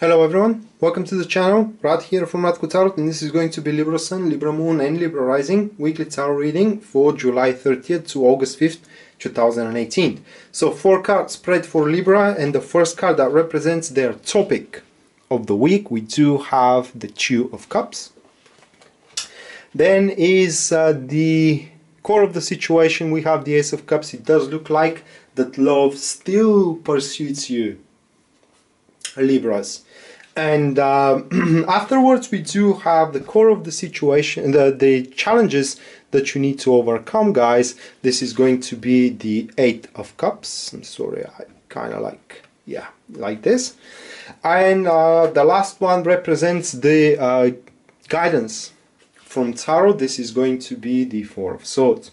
Hello everyone, welcome to the channel. Rad here from Radko Tarot and this is going to be Libra Sun, Libra Moon and Libra Rising weekly tarot reading for July 30th to August 5th, 2018. So four cards spread for Libra and the first card that represents their topic of the week we do have the Two of Cups. Then is uh, the core of the situation we have the Ace of Cups. It does look like that love still pursues you Libras. And uh, afterwards we do have the core of the situation the the challenges that you need to overcome guys. This is going to be the eight of cups. I'm sorry i kind of like yeah like this. And uh, the last one represents the uh, guidance from tarot. This is going to be the four of swords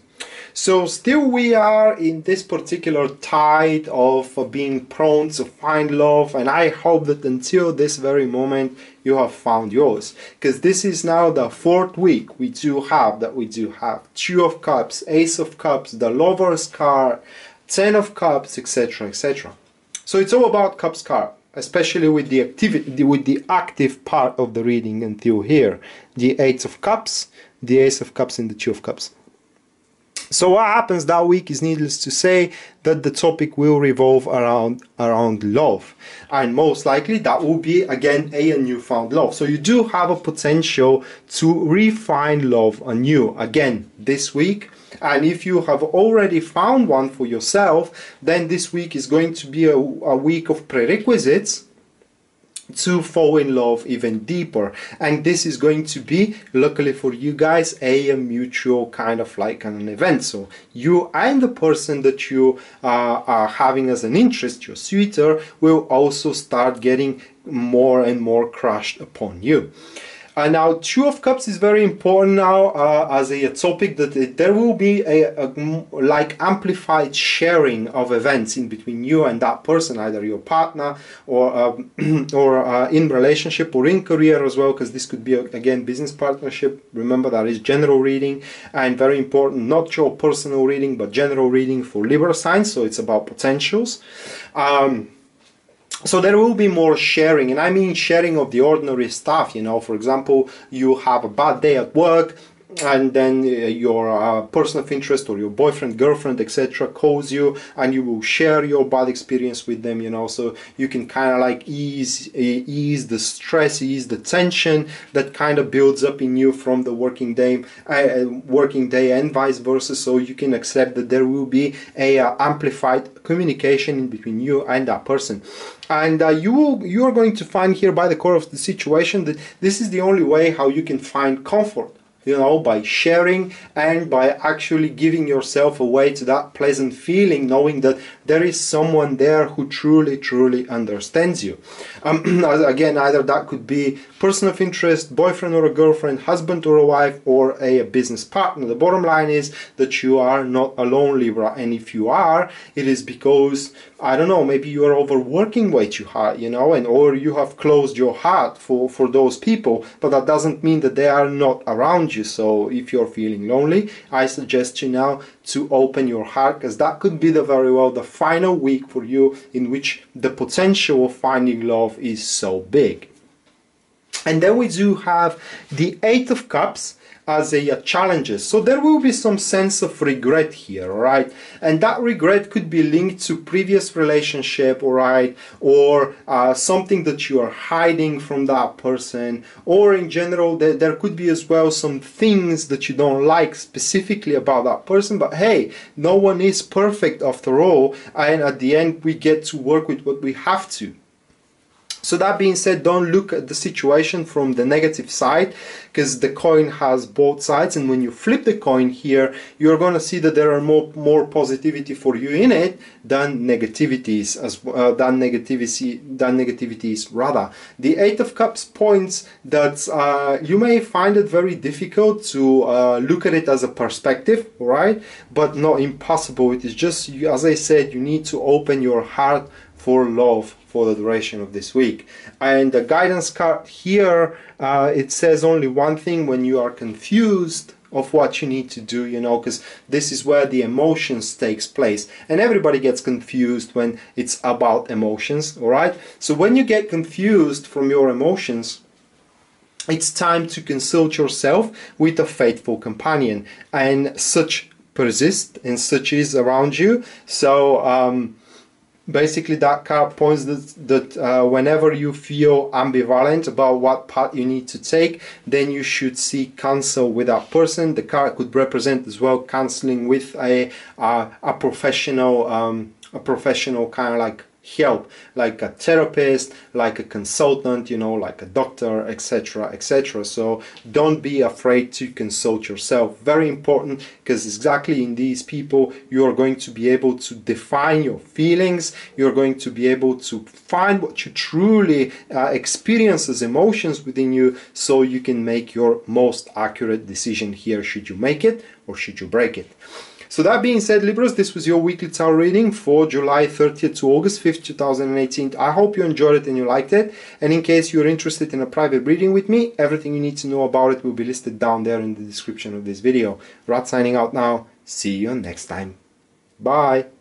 so still we are in this particular tide of being prone to find love and I hope that until this very moment you have found yours. Because this is now the fourth week we do have that we do have. Two of cups ace of cups the lover's card ten of cups etc etc so it's all about cups card especially with the activity with the active part of the reading until here. The eight of cups the ace of cups and the two of cups so what happens that week is needless to say that the topic will revolve around around love. And most likely that will be again a newfound love. So you do have a potential to refine love anew. Again this week. And if you have already found one for yourself then this week is going to be a, a week of prerequisites to fall in love even deeper. And this is going to be luckily for you guys a, mutual kind of like an event. So you and the person that you uh, are having as an interest your suitor will also start getting more and more crushed upon you uh, now, Two of Cups is very important now uh, as a, topic that there will be a, a, like amplified sharing of events in between you and that person, either your partner or um, or uh, in relationship or in career as well, because this could be again business partnership. Remember that is general reading and very important, not your personal reading, but general reading for Libra signs. So it's about potentials. Um, so there will be more sharing and i mean sharing of the ordinary stuff you know. For example you have a bad day at work and then uh, your uh, person of interest or your boyfriend girlfriend etc calls you and you will share your bad experience with them you know? So you can kind of like ease ease the stress ease the tension that kind of builds up in you from the working day uh, working day and vice versa. So you can accept that there will be a uh, amplified communication between you and that person. And uh, you will, you are going to find here by the core of the situation that this is the only way how you can find comfort you know, by sharing and by actually giving yourself away to that pleasant feeling, knowing that there is someone there who truly, truly understands you. Um, again, either that could be person of interest, boyfriend or a girlfriend, husband or a wife, or a, a business partner. The bottom line is that you are not alone, Libra, and if you are, it is because I don't know, maybe you are overworking way too hard, you know, and or you have closed your heart for for those people, but that doesn't mean that they are not around you. So if you're feeling lonely, I suggest you now to open your heart because that could be the very well the final week for you in which the potential of finding love is so big. And then we do have the Eight of Cups as a, a challenges. So there will be some sense of regret here, right? And that regret could be linked to previous relationship, right? Or uh, something that you are hiding from that person, or in general, there, there could be as well some things that you don't like specifically about that person. But hey, no one is perfect after all, and at the end, we get to work with what we have to. So that being said, don't look at the situation from the negative side because the coin has both sides and when you flip the coin here, you're going to see that there are more, more positivity for you in it than negativities as uh, than negativity than negativities rather. The 8 of cups points that uh, you may find it very difficult to uh, look at it as a perspective, right? But not impossible. It is just as I said, you need to open your heart for love for the duration of this week. And the guidance card here, uh, it says only one thing when you are confused of what you need to do you know because this is where the emotions takes place. And everybody gets confused when it's about emotions all right? So when you get confused from your emotions it's time to consult yourself with a faithful companion. And such persist and such is around you. So um, basically that card points that, that uh, whenever you feel ambivalent about what path you need to take then you should seek counsel with that person. The card could represent as well counseling with a uh, a professional um, a professional kind of like help like a therapist like a consultant you know like a doctor etc etc so don't be afraid to consult yourself. Very important because exactly in these people you are going to be able to define your feelings. You're going to be able to find what you truly uh, experience as emotions within you so you can make your most accurate decision here should you make it or should you break it so that being said, Libras, this was your weekly tarot reading for July 30th to August 5th, 2018. I hope you enjoyed it and you liked it. And in case you're interested in a private reading with me, everything you need to know about it will be listed down there in the description of this video. Rod signing out now. See you next time. Bye.